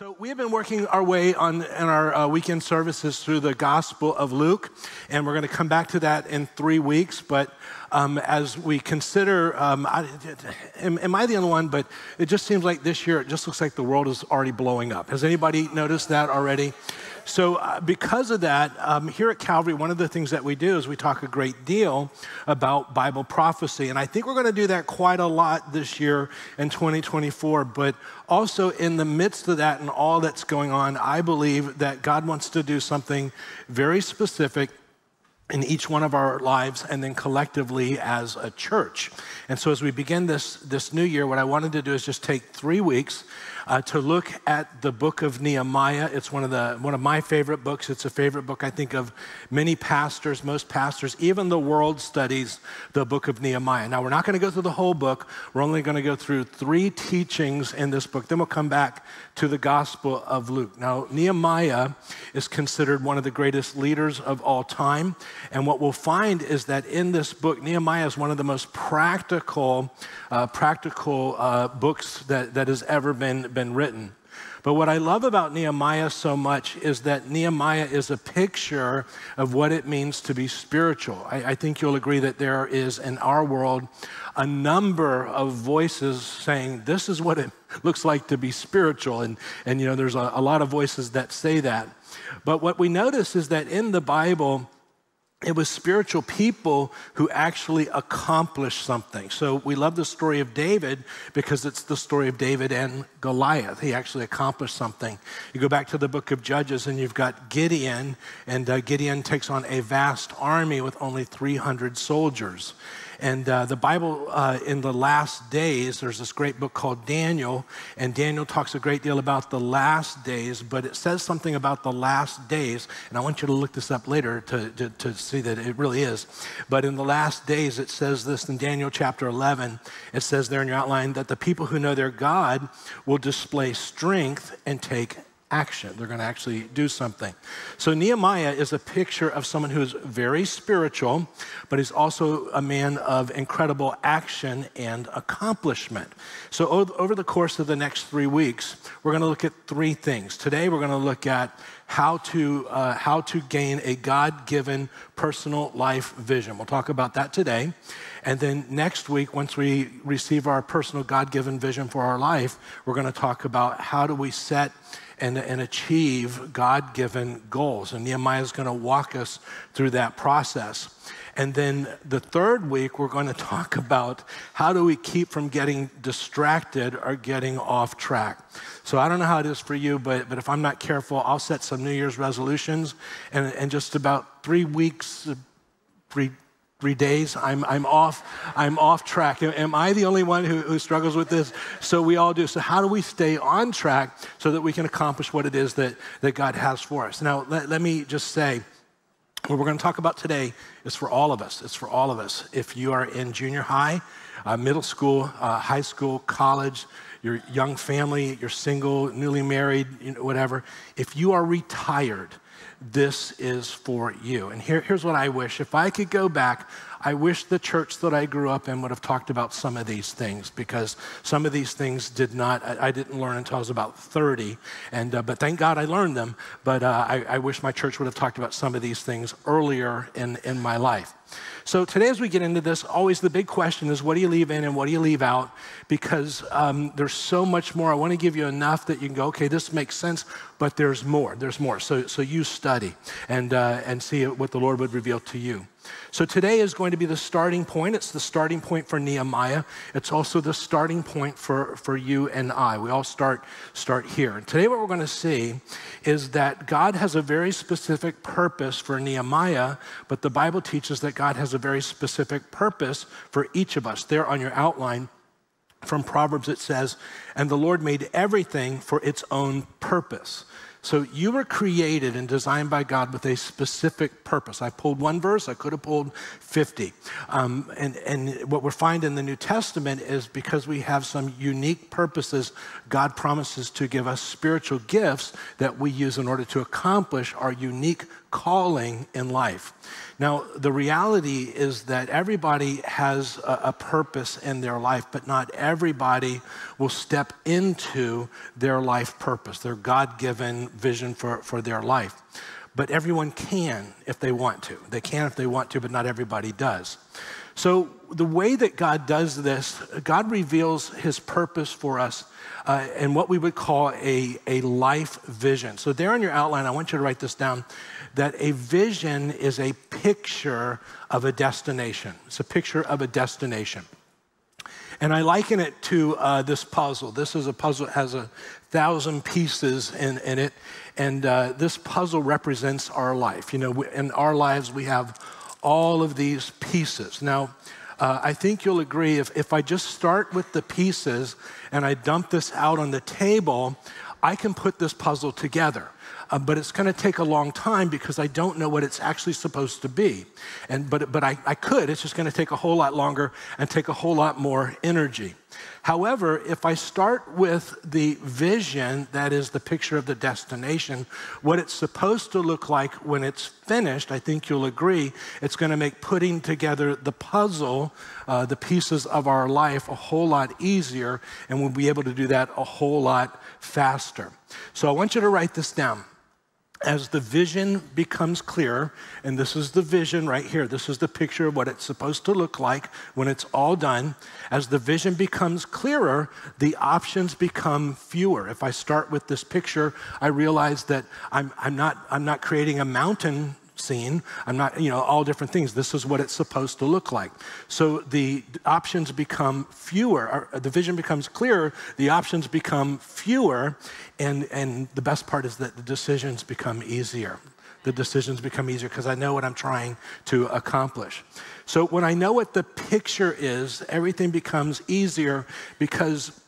So we have been working our way on in our uh, weekend services through the Gospel of Luke, and we're going to come back to that in three weeks. But um, as we consider, um, I, am, am, I the only one? But it just seems like this year it just looks like the world is already blowing up. Has anybody noticed that already? So, uh, because of that, um, here at Calvary, one of the things that we do is we talk a great deal about Bible prophecy. And I think we're going to do that quite a lot this year in 2024. But also, in the midst of that and all that's going on, I believe that God wants to do something very specific in each one of our lives and then collectively as a church. And so as we begin this, this new year, what I wanted to do is just take three weeks uh, to look at the book of Nehemiah. It's one of, the, one of my favorite books. It's a favorite book, I think, of many pastors, most pastors. Even the world studies the book of Nehemiah. Now, we're not going to go through the whole book. We're only going to go through three teachings in this book. Then we'll come back to the Gospel of Luke. Now, Nehemiah is considered one of the greatest leaders of all time. And what we'll find is that in this book, Nehemiah is one of the most practical, uh, practical uh, books that, that has ever been, been written. But what I love about Nehemiah so much is that Nehemiah is a picture of what it means to be spiritual. I, I, think you'll agree that there is in our world a number of voices saying this is what it looks like to be spiritual. And, and you know, there's a, a lot of voices that say that. But what we notice is that in the Bible, it was spiritual people who actually accomplished something. So we love the story of David because it's the story of David and Goliath. He actually accomplished something. You go back to the book of Judges and you've got Gideon, and uh, Gideon takes on a vast army with only 300 soldiers. And uh, the Bible, uh, in the last days, there's this great book called Daniel, and Daniel talks a great deal about the last days, but it says something about the last days, and I want you to look this up later to, to, to see that it really is. But in the last days, it says this in Daniel chapter 11, it says there in your outline that the people who know their God will display strength and take action. They're going to actually do something. So Nehemiah is a picture of someone who is very spiritual, but he's also a man of incredible action and accomplishment. So over the course of the next three weeks, we're going to look at three things. Today, we're going to look at how to, uh, how to gain a God given personal life vision. We'll talk about that today. And then next week, once we receive our personal God given vision for our life, we're going to talk about how do we set and, and achieve God given goals. And Nehemiah is going to walk us through that process. And then the third week, we're going to talk about how do we keep from getting distracted or getting off track. So I don't know how it is for you, but, but if I'm not careful, I'll set some New Year's resolutions. And, and just about three weeks, three, three days. I'm, I'm off i'm off track. Am i the only one who, who struggles with this? So we all do. So how do we stay on track so that we can accomplish what it is that, that god has for us? Now let, let me just say what we're going to talk about today is for all of us. It's for all of us. If you are in junior high uh, middle school uh, high school college your young family you're single newly married you know, whatever if you are retired this is for you. And here, here's what I wish. If I could go back, I wish the church that I grew up in would have talked about some of these things because some of these things did not, I, I didn't learn until I was about 30. And, uh, but thank God I learned them. But uh, I, I wish my church would have talked about some of these things earlier in, in my life. So today, as we get into this, always the big question is what do you leave in and what do you leave out? Because um, there's so much more. I want to give you enough that you can go, okay, this makes sense, but there's more. There's more. So, so you study and, uh, and see what the Lord would reveal to you. So today is going to be the starting point. It's the starting point for Nehemiah. It's also the starting point for, for you and I. We all start, start here. And today, what we're going to see is that God has a very specific purpose for Nehemiah, but the Bible teaches that God has a very specific purpose for each of us. There on your outline, from Proverbs, it says, And the Lord made everything for its own purpose. So you were created and designed by God with a specific purpose. I pulled one verse, I could have pulled 50. Um, and, and what we find in the New Testament is because we have some unique purposes, God promises to give us spiritual gifts that we use in order to accomplish our unique calling in life. Now, the reality is that everybody has a, a, purpose in their life, but not everybody will step into their life purpose, their God given vision for, for their life. But everyone can if they want to. They can if they want to, but not everybody does. So, the way that God does this, God reveals his purpose for us uh, and what we would call a, a life vision. So, there in your outline, I want you to write this down that a vision is a picture of a destination. It's a picture of a destination. And I liken it to uh, this puzzle. This is a puzzle that has a thousand pieces in, in it. And uh, this puzzle represents our life. You know, in our lives, we have all of these pieces. Now, uh, I think you'll agree if, if I just start with the pieces and I dump this out on the table, I can put this puzzle together. Uh, but it's going to take a long time because I don't know what it's actually supposed to be. And, but but I, I could, it's just going to take a whole lot longer and take a whole lot more energy. However, if I start with the vision, that is the picture of the destination, what it's supposed to look like when it's finished, I think you'll agree, it's going to make putting together the puzzle, uh, the pieces of our life, a whole lot easier, and we'll be able to do that a whole lot faster. So I want you to write this down as the vision becomes clearer, and this is the vision right here, this is the picture of what it's supposed to look like when it's all done. As the vision becomes clearer, the options become fewer. If I start with this picture, I realize that I'm, I'm, not, I'm not creating a mountain scene. I'm not, you know, all different things. This is what it's supposed to look like. So the options become fewer, uh, the vision becomes clearer, the options become fewer, and, and the best part is that the decisions become easier. The decisions become easier because I know what I'm trying to accomplish. So when I know what the picture is, everything becomes easier because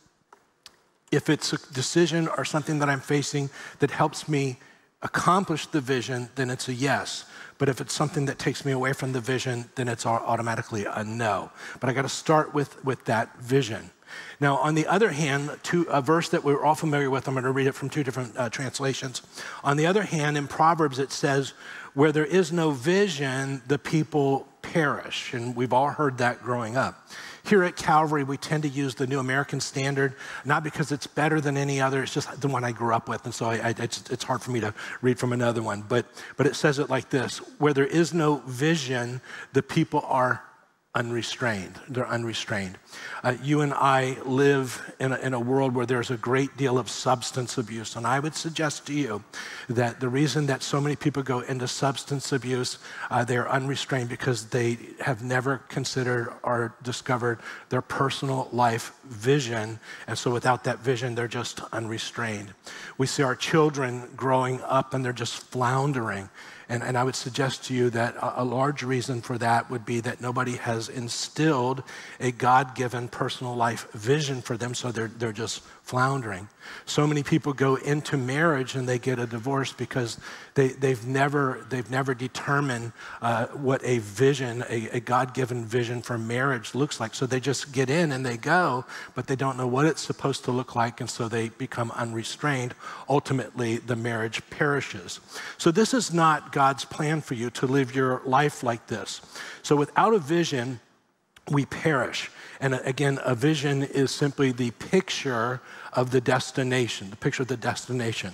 if it's a decision or something that I'm facing that helps me accomplish the vision, then it's a yes. But if it's something that takes me away from the vision, then it's automatically a no. But I got to start with, with that vision. Now, on the other hand, to a verse that we're all familiar with, I'm going to read it from two different uh, translations. On the other hand, in Proverbs, it says, Where there is no vision, the people perish. And we've all heard that growing up. Here at Calvary, we tend to use the New American Standard, not because it's better than any other, it's just the one I grew up with. And so I, I, it's, it's hard for me to read from another one. But, but it says it like this Where there is no vision, the people are unrestrained. They're unrestrained. Uh, you and I live in a, in a world where there's a great deal of substance abuse. And I would suggest to you that the reason that so many people go into substance abuse, uh, they're unrestrained because they have never considered or discovered their personal life vision. And so without that vision, they're just unrestrained. We see our children growing up and they're just floundering. And, and I would suggest to you that a, a large reason for that would be that nobody has instilled a God given personal life vision for them, so they're, they're just floundering. So many people go into marriage and they get a divorce because they, they've, never, they've never determined uh, what a vision, a, a God given vision for marriage looks like. So they just get in and they go, but they don't know what it's supposed to look like, and so they become unrestrained. Ultimately, the marriage perishes. So this is not God's plan for you to live your life like this. So without a vision, we perish. And again, a vision is simply the picture of the destination, the picture of the destination.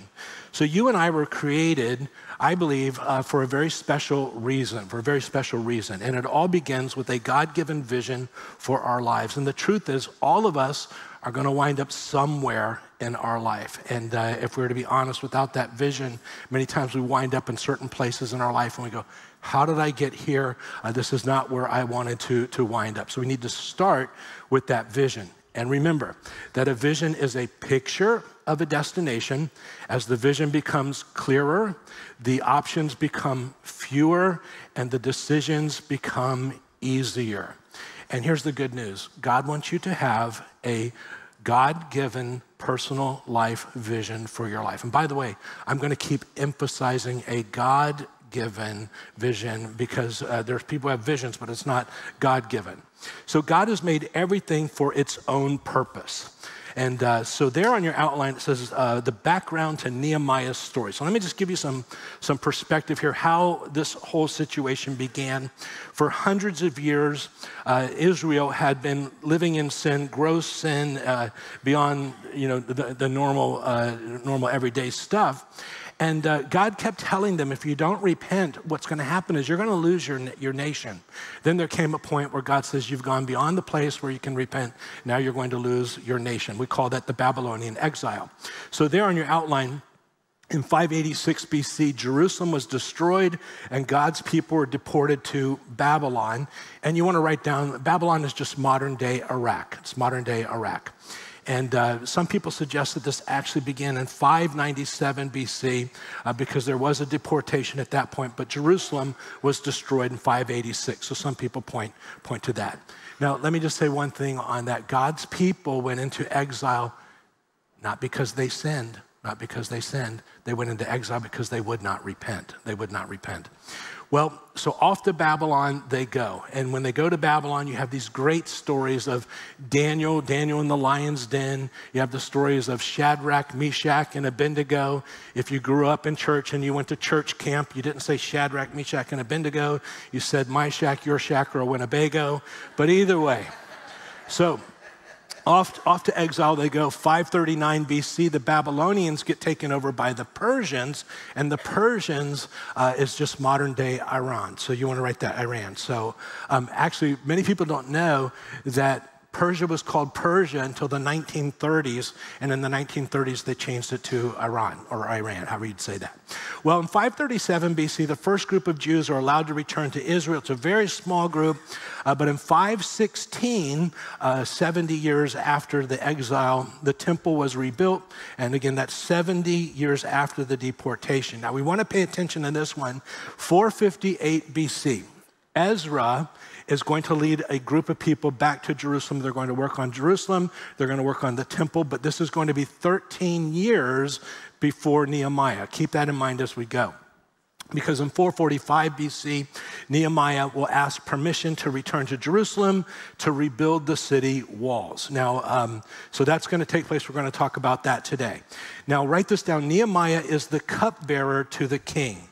So you and I were created, I believe, uh, for a very special reason, for a very special reason. And it all begins with a God given vision for our lives. And the truth is, all of us are going to wind up somewhere in our life. And uh, if we were to be honest, without that vision, many times we wind up in certain places in our life and we go, how did I get here? Uh, this is not where I wanted to, to wind up. So we need to start with that vision. And remember that a vision is a picture of a destination. As the vision becomes clearer, the options become fewer and the decisions become easier. And here's the good news God wants you to have a God given personal life vision for your life. And by the way, I'm going to keep emphasizing a God given vision because uh, there's people have visions, but it's not God given. So God has made everything for its own purpose. And uh, so there on your outline, it says uh, the background to Nehemiah's story. So let me just give you some, some perspective here, how this whole situation began. For hundreds of years, uh, Israel had been living in sin, gross sin, uh, beyond you know, the, the normal, uh, normal everyday stuff. And uh, God kept telling them, if you don't repent, what's going to happen is you're going to lose your, your nation. Then there came a point where God says, You've gone beyond the place where you can repent. Now you're going to lose your nation. We call that the Babylonian exile. So, there on your outline, in 586 BC, Jerusalem was destroyed and God's people were deported to Babylon. And you want to write down Babylon is just modern day Iraq. It's modern day Iraq. And uh, some people suggest that this actually began in 597 BC uh, because there was a deportation at that point, but Jerusalem was destroyed in 586. So some people point, point to that. Now, let me just say one thing on that. God's people went into exile not because they sinned, not because they sinned. They went into exile because they would not repent. They would not repent. Well, so off to Babylon they go. And when they go to Babylon, you have these great stories of Daniel, Daniel in the lion's den. You have the stories of Shadrach, Meshach, and Abednego. If you grew up in church and you went to church camp, you didn't say Shadrach, Meshach, and Abednego. You said my shack, your shack, or Winnebago. But either way. So off, off to exile they go. 539 BC, the Babylonians get taken over by the Persians, and the Persians uh, is just modern day Iran. So you want to write that Iran. So um, actually, many people don't know that Persia was called Persia until the 1930s, and in the 1930s they changed it to Iran or Iran, however you'd say that. Well, in 537 BC, the first group of Jews are allowed to return to Israel. It's a very small group, uh, but in 516, uh, 70 years after the exile, the temple was rebuilt, and again, that's 70 years after the deportation. Now, we want to pay attention to this one 458 BC. Ezra is going to lead a group of people back to Jerusalem. They're going to work on Jerusalem, they're going to work on the temple, but this is going to be 13 years before Nehemiah. Keep that in mind as we go. Because in 445 BC, Nehemiah will ask permission to return to Jerusalem to rebuild the city walls. Now, um, so that's going to take place. We're going to talk about that today. Now, write this down Nehemiah is the cupbearer to the king.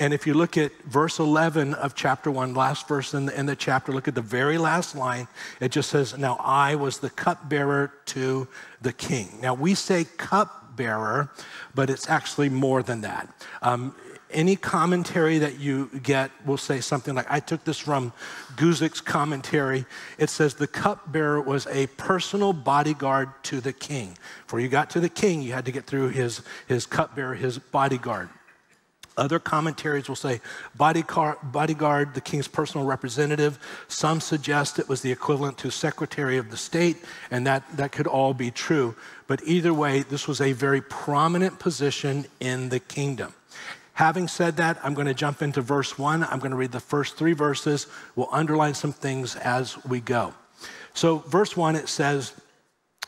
And if you look at verse 11 of chapter 1, last verse in the, the chapter, look at the very last line. It just says, Now I was the cupbearer to the king. Now we say cupbearer, but it's actually more than that. Um, any commentary that you get will say something like, I took this from Guzik's commentary. It says, the cupbearer was a personal bodyguard to the king. Before you got to the king, you had to get through his, his cupbearer, his bodyguard. Other commentaries will say bodyguard, bodyguard, the king's personal representative. Some suggest it was the equivalent to secretary of the state, and that, that could all be true. But either way, this was a very prominent position in the kingdom. Having said that, I'm going to jump into verse one. I'm going to read the first three verses. We'll underline some things as we go. So, verse one, it says,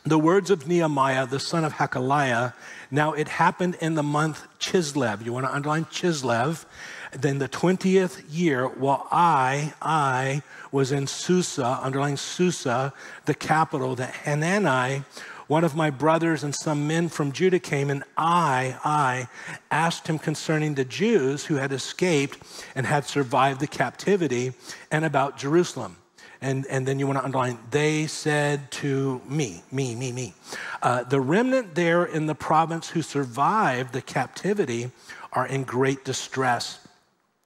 the words of Nehemiah, the son of Hacaliah. Now it happened in the month Chislev. You want to underline Chislev. Then the 20th year, while I, I was in Susa, underline Susa, the capital, that Hanani, one of my brothers and some men from Judah came, and I, I asked him concerning the Jews who had escaped and had survived the captivity and about Jerusalem and, and then you want to underline, they said to me, me, me, me. Uh, the remnant there in the province who survived the captivity are in great distress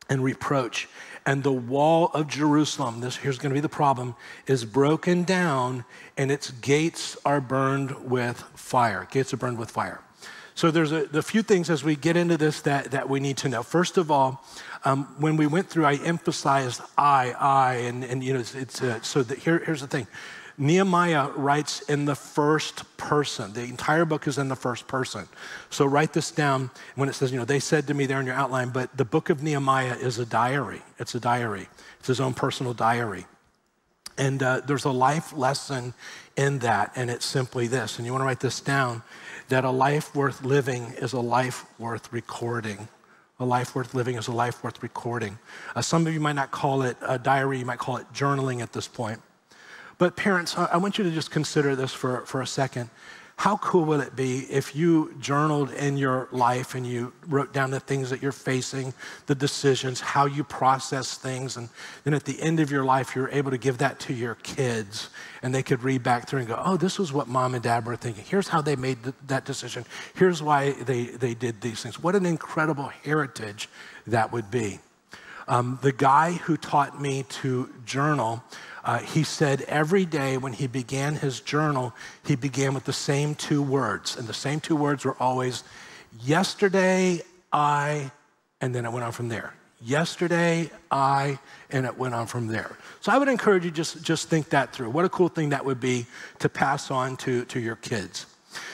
and reproach. And the wall of Jerusalem, this here's going to be the problem, is broken down and its gates are burned with fire. Gates are burned with fire. So there's a, a few things as we get into this that, that we need to know. First of all, um, when we went through, I emphasized I, I, and, and you know, it's, it's uh, so that here, here's the thing. Nehemiah writes in the first person. The entire book is in the first person. So write this down when it says, you know, they said to me there in your outline, but the book of Nehemiah is a diary. It's a diary, it's his own personal diary. And uh, there's a life lesson in that, and it's simply this. And you want to write this down that a life worth living is a life worth recording A life worth living is a life worth recording. Uh, some of you might not call it a diary, you might call it journaling at this point. But parents, I want you to just consider this for, for a second. How cool would it be if you journaled in your life and you wrote down the things that you're facing, the decisions, how you process things, and then at the end of your life, you're able to give that to your kids and they could read back through and go, oh, this was what mom and dad were thinking. Here's how they made th- that decision. Here's why they, they did these things. What an incredible heritage that would be. Um, the guy who taught me to journal uh, he said every day when he began his journal, he began with the same two words. And the same two words were always, yesterday I, and then it went on from there. Yesterday I, and it went on from there. So I would encourage you just, just think that through. What a cool thing that would be to pass on to, to your kids.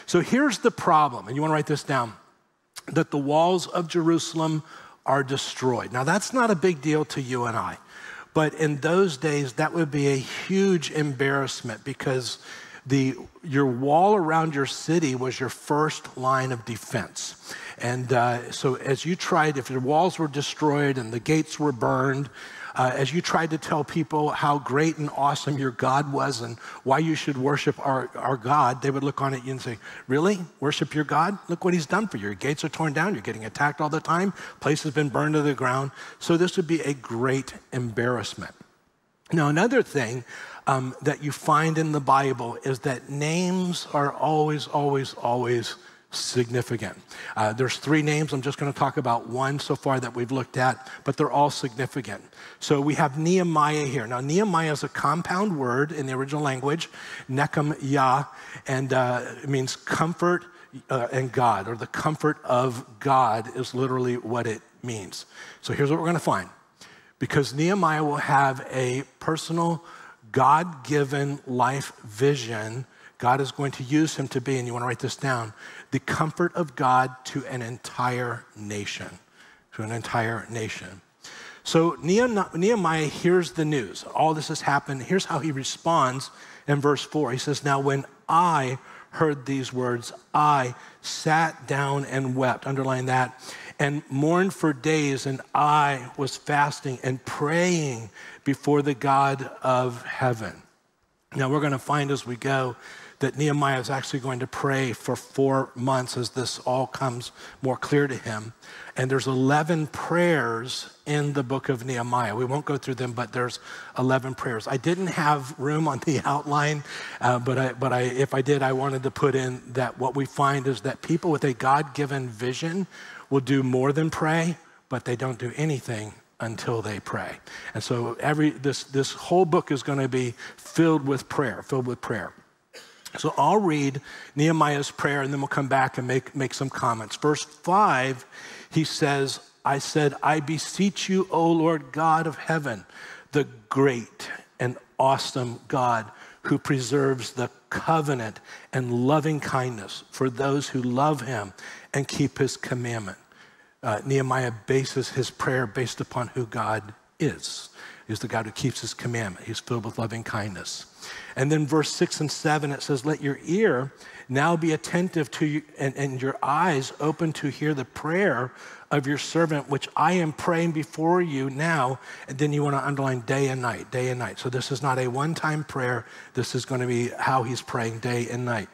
So here's the problem, and you want to write this down that the walls of Jerusalem are destroyed. Now, that's not a big deal to you and I. But in those days, that would be a huge embarrassment because the, your wall around your city was your first line of defense. And uh, so, as you tried, if your walls were destroyed and the gates were burned, uh, as you tried to tell people how great and awesome your God was and why you should worship our, our God, they would look on at you and say, Really? Worship your God? Look what he's done for you. Your gates are torn down. You're getting attacked all the time. Place has been burned to the ground. So this would be a great embarrassment. Now, another thing um, that you find in the Bible is that names are always, always, always significant. Uh, there's three names. I'm just going to talk about one so far that we've looked at, but they're all significant. So we have Nehemiah here. Now, Nehemiah is a compound word in the original language, Nechem Yah, and uh, it means comfort uh, and God, or the comfort of God is literally what it means. So here's what we're going to find. Because Nehemiah will have a personal, God given life vision God is going to use him to be, and you want to write this down, the comfort of God to an entire nation. To an entire nation. So Nehemiah hears the news. All this has happened. Here's how he responds in verse 4. He says, Now, when I heard these words, I sat down and wept. Underline that. And mourned for days, and I was fasting and praying before the God of heaven. Now, we're going to find as we go that Nehemiah is actually going to pray for four months as this all comes more clear to him. And there's 11 prayers in the book of Nehemiah. We won't go through them, but there's 11 prayers. I didn't have room on the outline, uh, but, I, but I, if I did, I wanted to put in that what we find is that people with a God given vision will do more than pray, but they don't do anything until they pray. And so every this this whole book is going to be filled with prayer, filled with prayer. So I'll read Nehemiah's prayer and then we'll come back and make, make some comments. Verse 5, he says, I said, I beseech you, O Lord God of heaven, the great and awesome God who preserves the covenant and loving kindness for those who love him and keep his commandment. Uh, Nehemiah bases his prayer based upon who God is. He's the God who keeps his commandment. He's filled with loving kindness. And then verse six and seven, it says, Let your ear now be attentive to you and, and your eyes open to hear the prayer of your servant, which I am praying before you now. And then you want to underline day and night, day and night. So this is not a one time prayer. This is going to be how he's praying day and night.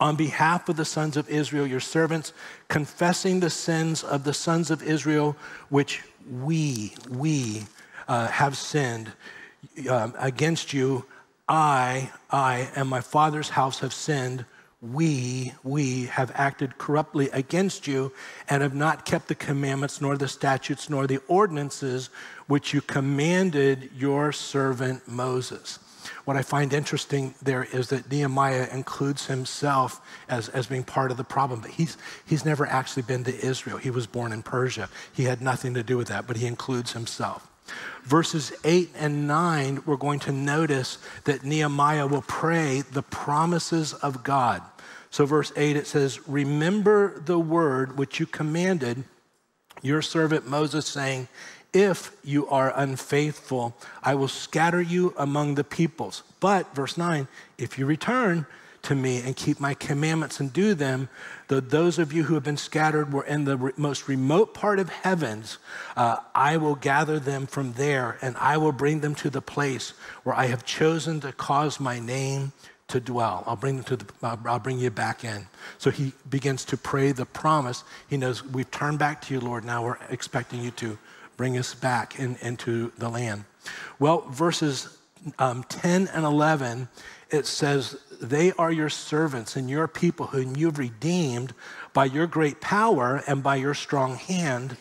On behalf of the sons of Israel, your servants, confessing the sins of the sons of Israel, which we, we uh, have sinned um, against you I, I, and my father's house have sinned. We, we have acted corruptly against you and have not kept the commandments, nor the statutes, nor the ordinances which you commanded your servant Moses. What I find interesting there is that Nehemiah includes himself as, as being part of the problem, but he's, he's never actually been to Israel. He was born in Persia. He had nothing to do with that, but he includes himself. Verses 8 and 9, we're going to notice that Nehemiah will pray the promises of God. So, verse 8, it says, Remember the word which you commanded your servant Moses, saying, If you are unfaithful, I will scatter you among the peoples. But, verse 9, if you return to me and keep my commandments and do them, though those of you who have been scattered were in the re- most remote part of heavens, uh, I will gather them from there and I will bring them to the place where I have chosen to cause my name to dwell. I'll bring them to the, I'll bring you back in. So he begins to pray the promise. He knows we've turned back to you, Lord. Now we're expecting you to bring us back in, into the land. Well, verses um, 10 and 11, it says, They are your servants and your people whom you've redeemed by your great power and by your strong hand.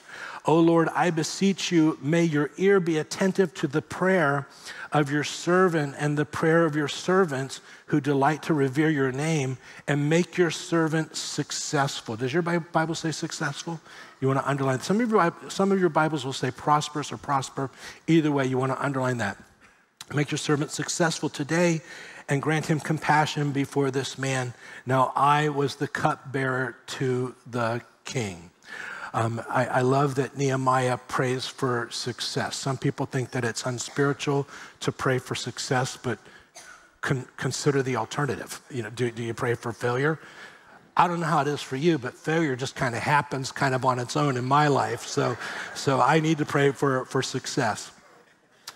O Lord, I beseech you, may your ear be attentive to the prayer of your servant and the prayer of your servants who delight to revere your name and make your servant successful. Does your Bible say successful? You want to underline. Some of your, some of your Bibles will say prosperous or prosper. Either way, you want to underline that. Make your servant successful today and grant him compassion before this man. Now I was the cupbearer to the king. Um, I, I, love that Nehemiah prays for success. Some people think that it's unspiritual to pray for success, but con- consider the alternative. You know, do, do you pray for failure? I don't know how it is for you, but failure just kind of happens kind of on its own in my life. So, so I need to pray for, for success.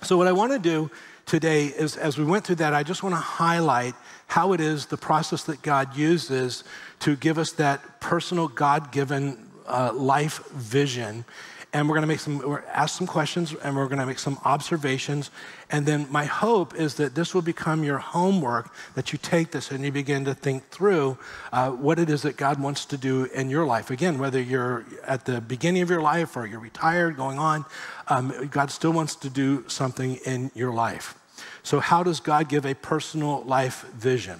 So what I want to do today is, as we went through that, I just want to highlight how it is the process that God uses to give us that personal God given uh, life vision. And we're going to make some, ask some questions, and we're going to make some observations. And then my hope is that this will become your homework. That you take this and you begin to think through uh, what it is that God wants to do in your life. Again, whether you're at the beginning of your life or you're retired, going on, um, God still wants to do something in your life. So, how does God give a personal life vision?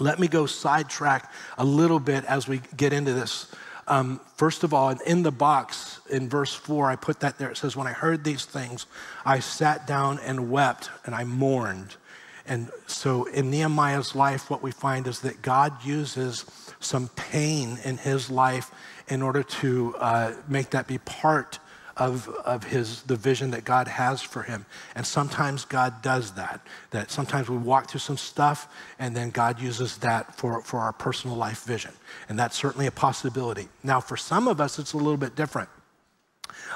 Let me go sidetrack a little bit as we get into this um, first of all, in the box in verse 4, I put that there. It says, When I heard these things, I sat down and wept and I mourned. And so in Nehemiah's life, what we find is that God uses some pain in his life in order to uh, make that be part of, of his, the vision that God has for him. And sometimes God does that. That sometimes we walk through some stuff and then God uses that for, for our personal life vision. And that's certainly a possibility. Now, for some of us, it's a little bit different.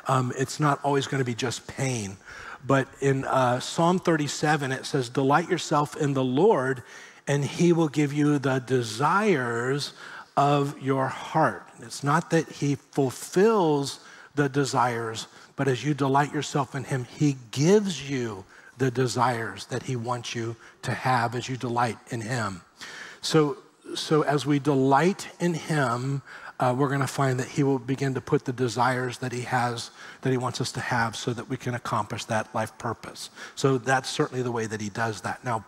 Um, it's not always going to be just pain. But in uh, Psalm 37, it says, Delight yourself in the Lord, and he will give you the desires of your heart. It's not that he fulfills the desires, but as you delight yourself in Him, He gives you the desires that He wants you to have as you delight in Him. So, so as we delight in Him, uh, we're going to find that He will begin to put the desires that He has, that He wants us to have, so that we can accomplish that life purpose. So that's certainly the way that He does that. Now,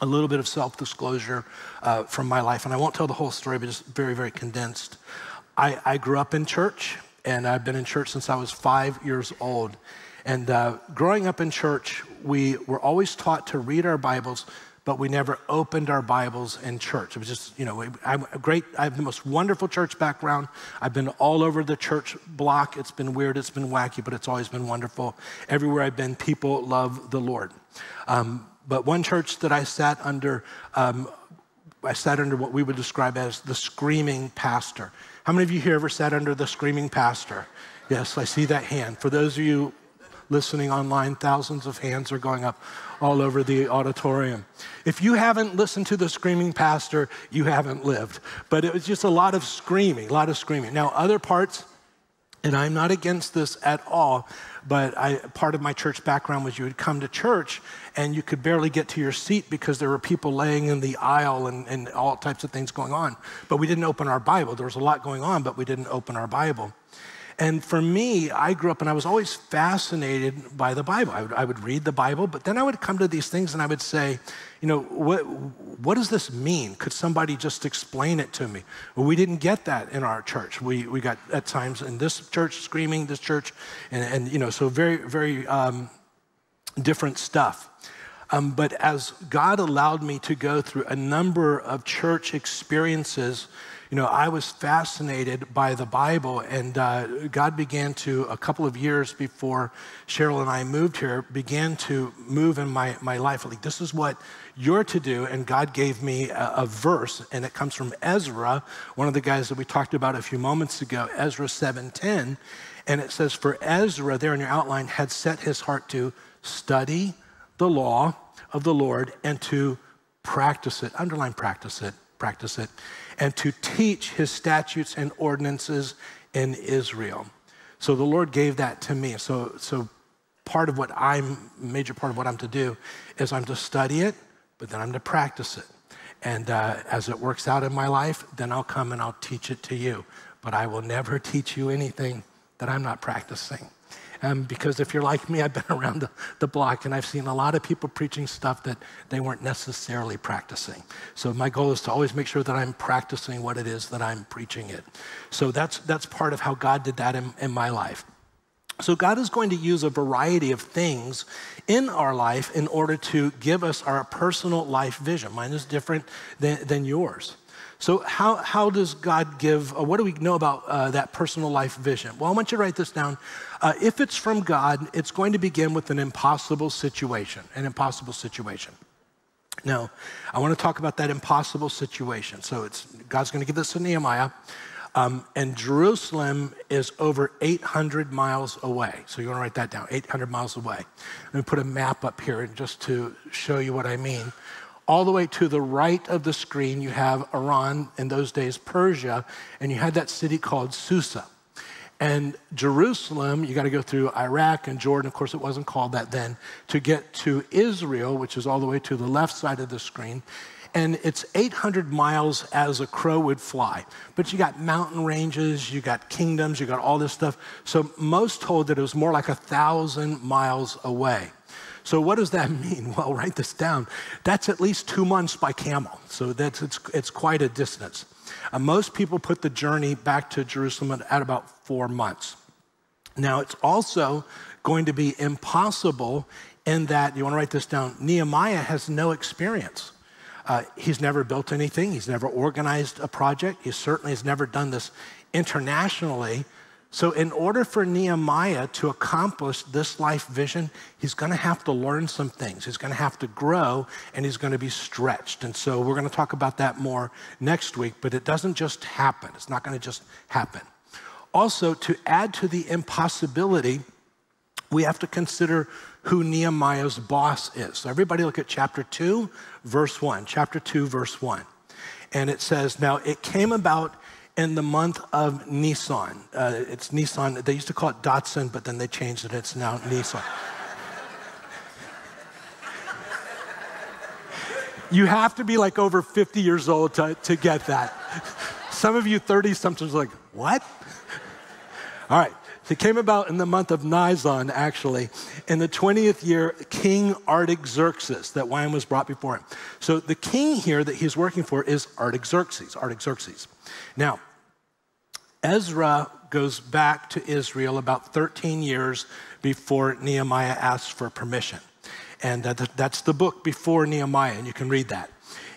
a little bit of self disclosure uh, from my life, and I won't tell the whole story, but just very, very condensed. I, I grew up in church and I've been in church since I was five years old. And uh, growing up in church, we were always taught to read our Bibles, but we never opened our Bibles in church. It was just, you know, I'm great. I have the most wonderful church background. I've been all over the church block. It's been weird, it's been wacky, but it's always been wonderful. Everywhere I've been, people love the Lord. Um, but one church that I sat under, um, I sat under what we would describe as the screaming pastor. How many of you here ever sat under the screaming pastor? Yes, I see that hand. For those of you listening online, thousands of hands are going up all over the auditorium. If you haven't listened to the screaming pastor, you haven't lived. But it was just a lot of screaming, a lot of screaming. Now, other parts, and I'm not against this at all, but I, part of my church background was you would come to church and you could barely get to your seat because there were people laying in the aisle and, and all types of things going on. But we didn't open our Bible. There was a lot going on, but we didn't open our Bible. And for me, I grew up and I was always fascinated by the Bible. I would, I would, read the Bible, but then I would come to these things and I would say, you know, what, what does this mean? Could somebody just explain it to me? Well, we didn't get that in our church. We, we got at times in this church screaming, this church, and, and you know, so very, very um, different stuff. Um, but as God allowed me to go through a number of church experiences, you know, I was fascinated by the Bible, and uh, God began to, a couple of years before Cheryl and I moved here, began to move in my, my life. Like, this is what you're to do. And God gave me a, a verse, and it comes from Ezra, one of the guys that we talked about a few moments ago, Ezra 7:10. And it says, For Ezra, there in your outline, had set his heart to study the law of the Lord and to practice it, underline practice it, practice it, and to teach his statutes and ordinances in Israel. So the Lord gave that to me. So, so part of what I'm, major part of what I'm to do is I'm to study it, but then I'm to practice it. And uh, as it works out in my life, then I'll come and I'll teach it to you. But I will never teach you anything that I'm not practicing. Um, because if you're like me, I've been around the, the, block and I've seen a lot of people preaching stuff that they weren't necessarily practicing. So my goal is to always make sure that I'm practicing what it is that I'm preaching it. So that's, that's part of how God did that in, in my life. So, God is going to use a variety of things in our life in order to give us our personal life vision. Mine is different than, than yours. So, how, how does God give, uh, what do we know about uh, that personal life vision? Well, I want you to write this down. Uh, if it's from God, it's going to begin with an impossible situation, an impossible situation. Now, I want to talk about that impossible situation. So, it's, God's going to give this to Nehemiah. Um, and Jerusalem is over 800 miles away. So you want to write that down 800 miles away. Let me put a map up here just to show you what I mean. All the way to the right of the screen, you have Iran, in those days, Persia, and you had that city called Susa. And Jerusalem, you got to go through Iraq and Jordan. Of course, it wasn't called that then. To get to Israel, which is all the way to the left side of the screen, and it's 800 miles as a crow would fly. But you got mountain ranges, you got kingdoms, you got all this stuff. So most told that it was more like a thousand miles away. So what does that mean? Well, write this down. That's at least two months by camel. So that's it's it's quite a distance. Uh, most people put the journey back to Jerusalem at about four months. Now it's also going to be impossible in that you want to write this down. Nehemiah has no experience. Uh, he's never built anything, he's never organized a project, he certainly has never done this internationally. So, in order for Nehemiah to accomplish this life vision, he's going to have to learn some things. He's going to have to grow and he's going to be stretched. And so, we're going to talk about that more next week, but it doesn't just happen. It's not going to just happen. Also, to add to the impossibility, we have to consider who Nehemiah's boss is. So, everybody look at chapter 2, verse 1. Chapter 2, verse 1. And it says, Now it came about in the month of Nisan. Uh, it's Nisan. They used to call it Datsun, but then they changed it. It's now Nisan. you have to be like over 50 years old to, to get that. Some of you 30 sometimes like, what? All right. It came about in the month of Nisan, actually, in the 20th year, King Artaxerxes, that wine was brought before him. So the king here that he's working for is Artaxerxes, Artaxerxes. Now, Ezra goes back to Israel about 13 years before Nehemiah asks for permission. And uh, that's the book before Nehemiah, and you can read that.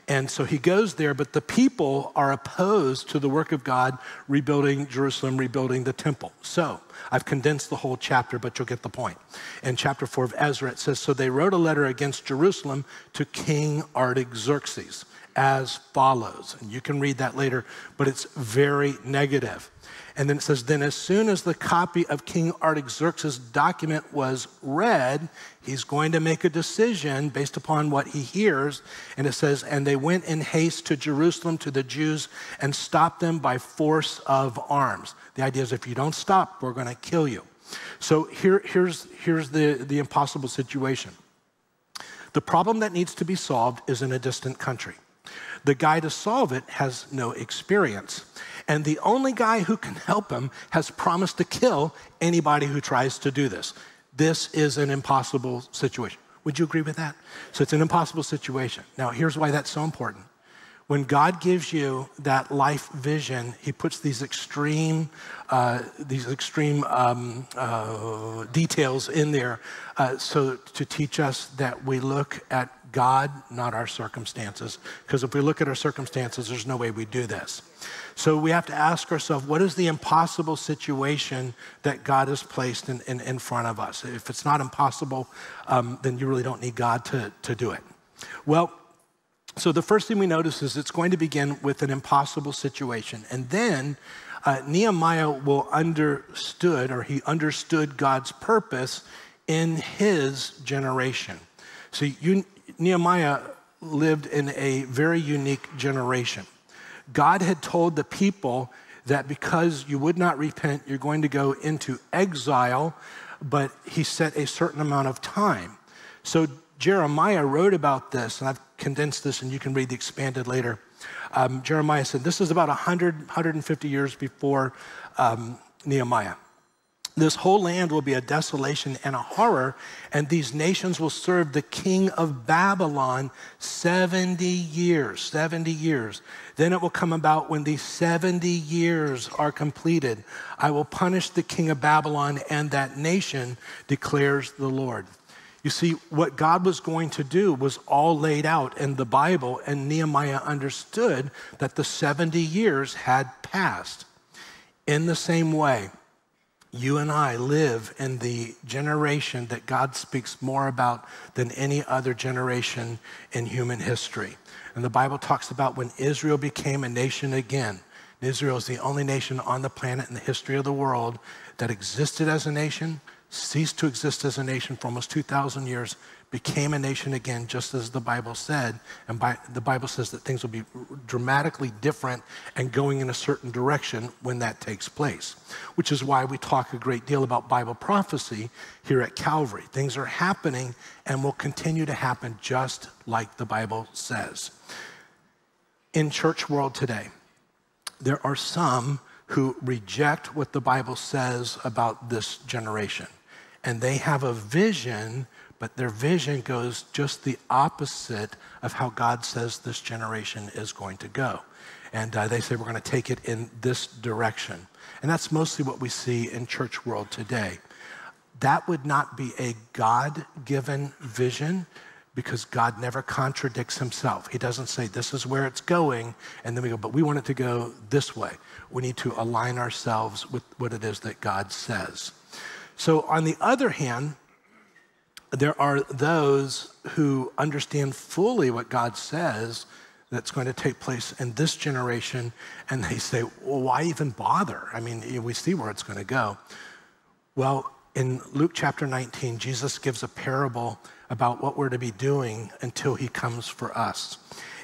And so he goes there, but the people are opposed to the work of God rebuilding Jerusalem, rebuilding the temple. So I've condensed the whole chapter, but you'll get the point. In chapter four of Ezra, it says So they wrote a letter against Jerusalem to King Artaxerxes as follows. And you can read that later, but it's very negative. And then it says, Then as soon as the copy of King Artaxerxes' document was read, he's going to make a decision based upon what he hears. And it says, And they went in haste to Jerusalem to the Jews and stopped them by force of arms. The idea is if you don't stop, we're going to kill you. So here, here's, here's the, the impossible situation. The problem that needs to be solved is in a distant country. The guy to solve it has no experience. And the only guy who can help him has promised to kill anybody who tries to do this. This is an impossible situation. Would you agree with that? So it's an impossible situation. Now, here's why that's so important. when God gives you that life vision, He puts these extreme, uh, these extreme um, uh, details in there, uh, so to teach us that we look at God, not our circumstances. Because if we look at our circumstances, there's no way we do this. So we have to ask ourselves, what is the impossible situation that God has placed in, in, in front of us? If it's not impossible, um, then you really don't need God to, to do it. Well, so the first thing we notice is it's going to begin with an impossible situation. And then uh, Nehemiah will understood, or he understood God's purpose in his generation. So you, Nehemiah lived in a very unique generation. God had told the people that because you would not repent, you're going to go into exile, but he set a certain amount of time. So Jeremiah wrote about this, and I've condensed this, and you can read the expanded later. Um, Jeremiah said this is about 100, 150 years before um, Nehemiah. This whole land will be a desolation and a horror, and these nations will serve the king of Babylon 70 years. 70 years. Then it will come about when these 70 years are completed. I will punish the king of Babylon and that nation, declares the Lord. You see, what God was going to do was all laid out in the Bible, and Nehemiah understood that the 70 years had passed. In the same way, you and I live in the generation that God speaks more about than any other generation in human history. And the Bible talks about when Israel became a nation again. Israel is the only nation on the planet in the history of the world that existed as a nation, ceased to exist as a nation for almost 2,000 years, became a nation again, just as the Bible said. And by, the Bible says that things will be dramatically different and going in a certain direction when that takes place, which is why we talk a great deal about Bible prophecy here at Calvary. Things are happening and will continue to happen just like the Bible says. In church world today, there are some who reject what the Bible says about this generation and they have a vision, but their vision goes just the opposite of how God says this generation is going to go. And uh, they say we're going to take it in this direction. And that's mostly what we see in church world today. That would not be a God given vision because God never contradicts himself. He doesn't say, This is where it's going, and then we go, But we want it to go this way. We need to align ourselves with what it is that God says. So, on the other hand, there are those who understand fully what God says that's going to take place in this generation, and they say, well, why even bother? I mean, we see where it's going to go. Well, in Luke chapter 19, Jesus gives a parable about what we're to be doing until he comes for us.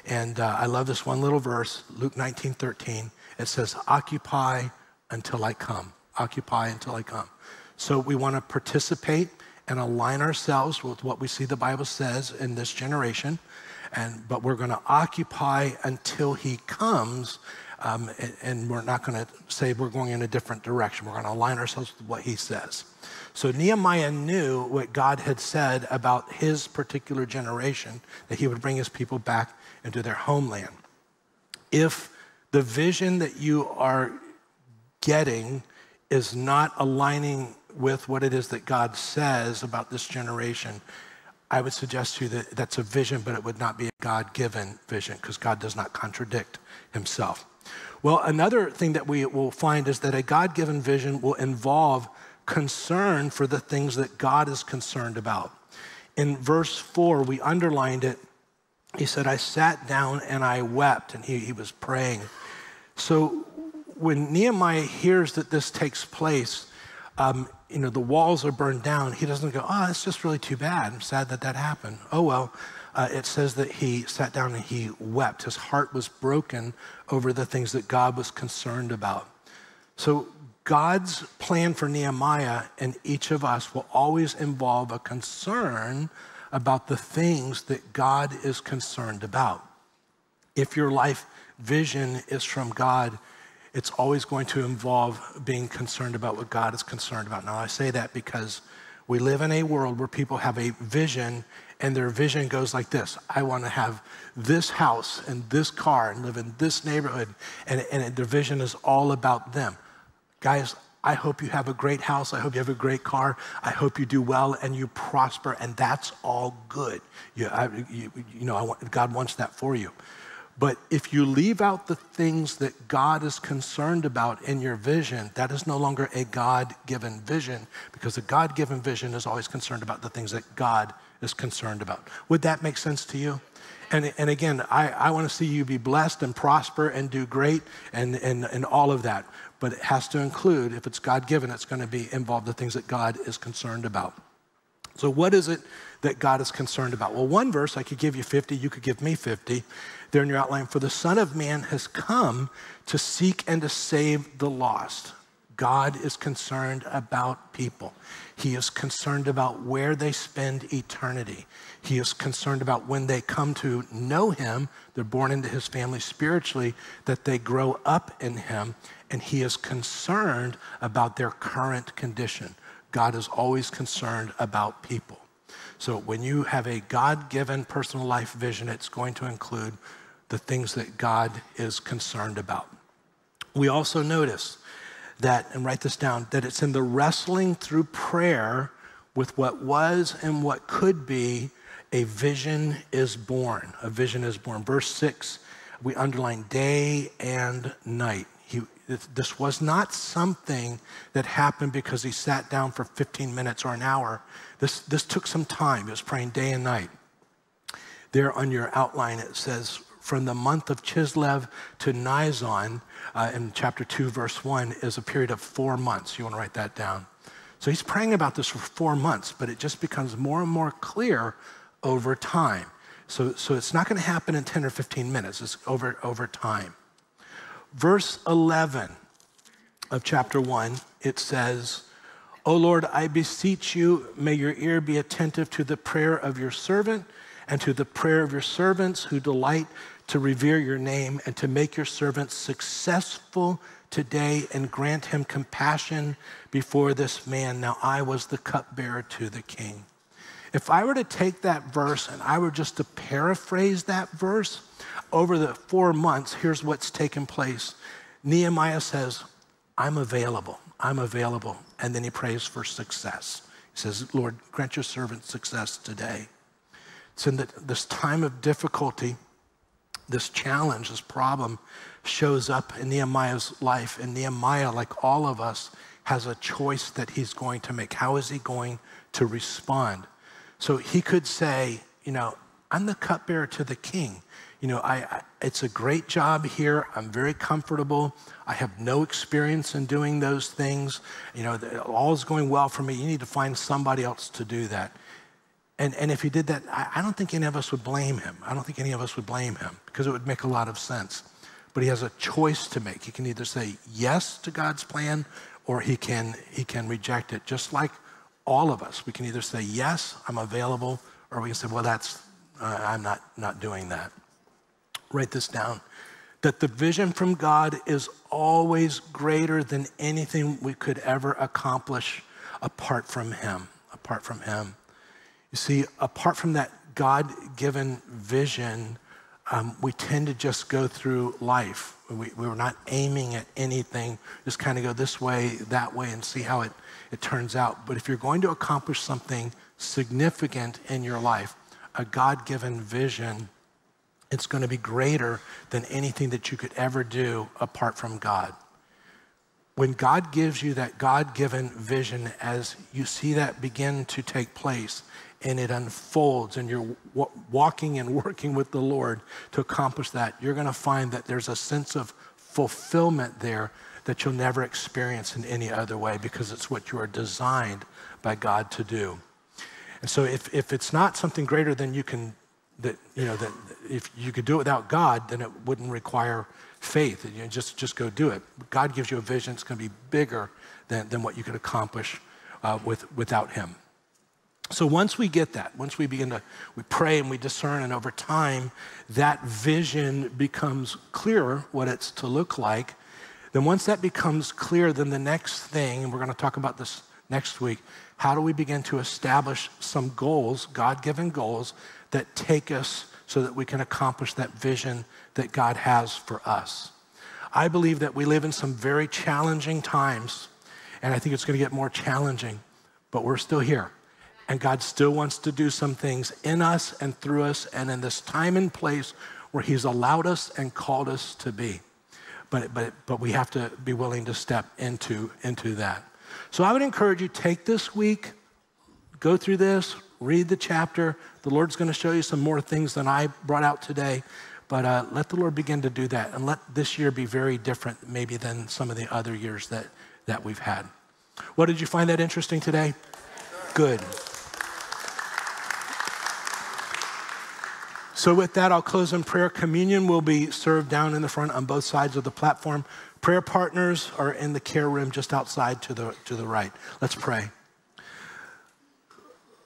And uh, I love this one little verse, Luke 19, 13. It says, Occupy until I come. Occupy until I come. So we want to participate and align ourselves with what we see the Bible says in this generation. And, but we're going to occupy until he comes. Um, and, and we're not going to say we're going in a different direction. We're going to align ourselves with what he says. So Nehemiah knew what God had said about his particular generation, that he would bring his people back into their homeland. If the vision that you are getting is not aligning with what it is that God says about this generation, I would suggest to you that that's a vision, but it would not be a God given vision because God does not contradict himself. Well, another thing that we will find is that a God given vision will involve concern for the things that God is concerned about. In verse 4, we underlined it. He said, I sat down and I wept, and he, he was praying. So when Nehemiah hears that this takes place, um, you know, the walls are burned down, he doesn't go, oh, it's just really too bad. I'm sad that that happened. Oh, well, uh, it says that he sat down and he wept. His heart was broken over the things that God was concerned about. So, God's plan for Nehemiah and each of us will always involve a concern about the things that God is concerned about. If your life vision is from God, it's always going to involve being concerned about what God is concerned about. Now, I say that because We live in a world where people have a vision and their vision goes like this I want to have this house and this car and live in this neighborhood. And, and their vision is all about them. Guys, I hope you have a great house. I hope you have a great car. I hope you do well and you prosper, and that's all good. You, I, you, you know, want, God wants that for you. But if you leave out the things that God is concerned about in your vision, that is no longer a God given vision because a God given vision is always concerned about the things that God is concerned about. Would that make sense to you? And, and again, I, I want to see you be blessed and prosper and do great and, and, and all of that. But it has to include, if it's God given, it's going to be involved the things that God is concerned about. So, what is it that God is concerned about? Well, one verse, I could give you 50, you could give me 50. There in your outline, for the Son of Man has come to seek and to save the lost. God is concerned about people. He is concerned about where they spend eternity. He is concerned about when they come to know Him, they're born into His family spiritually, that they grow up in Him, and He is concerned about their current condition. God is always concerned about people. So when you have a God given personal life vision, it's going to include the things that God is concerned about. We also notice that, and write this down, that it's in the wrestling through prayer with what was and what could be, a vision is born. A vision is born. Verse six, we underline day and night. This was not something that happened because he sat down for 15 minutes or an hour. This, this took some time. He was praying day and night. There on your outline, it says, from the month of Chislev to Nisan, uh, in chapter 2, verse 1, is a period of four months. You want to write that down. So he's praying about this for four months, but it just becomes more and more clear over time. So, so it's not going to happen in 10 or 15 minutes, it's over, over time. Verse 11 of chapter 1, it says, O Lord, I beseech you, may your ear be attentive to the prayer of your servant and to the prayer of your servants who delight to revere your name and to make your servant successful today and grant him compassion before this man. Now I was the cupbearer to the king. If I were to take that verse and I were just to paraphrase that verse over the four months, here's what's taken place. Nehemiah says, I'm available. I'm available. And then he prays for success. He says, Lord, grant your servant success today. It's in the, this time of difficulty this challenge, this problem shows up in Nehemiah's life. And Nehemiah, like all of us, has a choice that he's going to make. How is he going to respond? So he could say, you know, I'm the cupbearer to the king. You know, I, I, it's a great job here. I'm very comfortable. I have no experience in doing those things. You know, all is going well for me. You need to find somebody else to do that. And, and if he did that, I, I don't think any of us would blame him. I don't think any of us would blame him because it would make a lot of sense. But he has a choice to make. He can either say yes to God's plan or he can, he can reject it. Just like all of us, we can either say, yes, I'm available, or we can say, well, that's, uh, I'm not, not doing that. Write this down that the vision from God is always greater than anything we could ever accomplish apart from Him. Apart from Him. You see, apart from that God given vision, um, we tend to just go through life. We, we were not aiming at anything, just kind of go this way, that way, and see how it, it turns out. But if you're going to accomplish something significant in your life, a God given vision, it's going to be greater than anything that you could ever do apart from God. When God gives you that God given vision, as you see that begin to take place, and it unfolds and you're walking and working with the Lord to accomplish that, you're going to find that there's a sense of fulfillment there that you'll never experience in any other way because it's what you are designed by God to do. And so if, if it's not something greater than you can, that, you know, that if you could do it without God, then it wouldn't require faith. And you know, just, just go do it. God gives you a vision, it's going to be bigger than, than what you could accomplish uh, with, without Him. So once we get that, once we begin to we pray and we discern, and over time that vision becomes clearer what it's to look like. Then once that becomes clear, then the next thing, and we're going to talk about this next week, how do we begin to establish some goals, God given goals, that take us so that we can accomplish that vision that God has for us? I believe that we live in some very challenging times, and I think it's going to get more challenging, but we're still here. And God still wants to do some things in us and through us and in this time and place where He's allowed us and called us to be. But, but, but we have to be willing to step into, into that. So I would encourage you take this week, go through this, read the chapter. The Lord's going to show you some more things than I brought out today. But uh, let the Lord begin to do that and let this year be very different, maybe, than some of the other years that, that we've had. What did you find that interesting today? Good. So, with that, I'll close in prayer. Communion will be served down in the front on both sides of the platform. Prayer partners are in the care room just outside to the, to the right. Let's pray.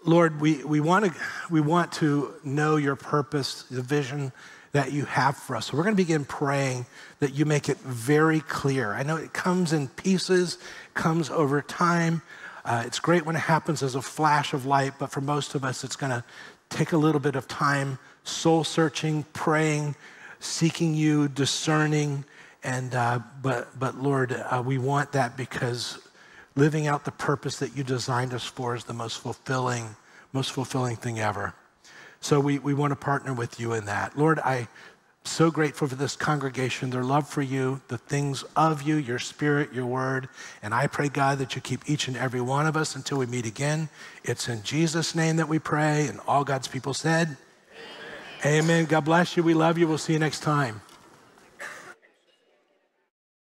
Lord, we, we, want to, we want to know your purpose, the vision that you have for us. So we're going to begin praying that you make it very clear. I know it comes in pieces, comes over time. Uh, it's great when it happens as a flash of light, but for most of us, it's going to take a little bit of time, soul searching, praying, seeking you, discerning, and, uh, but, but Lord, uh, we want that because living out the purpose that you designed us for is the most fulfilling, most fulfilling thing ever. So we, we want to partner with you in that. Lord, I'm so grateful for this congregation, their love for you, the things of you, your spirit, your word. And I pray, God, that you keep each and every one of us until we meet again. It's in Jesus' name that we pray. And all God's people said. Amen. God bless you. We love you. We'll see you next time.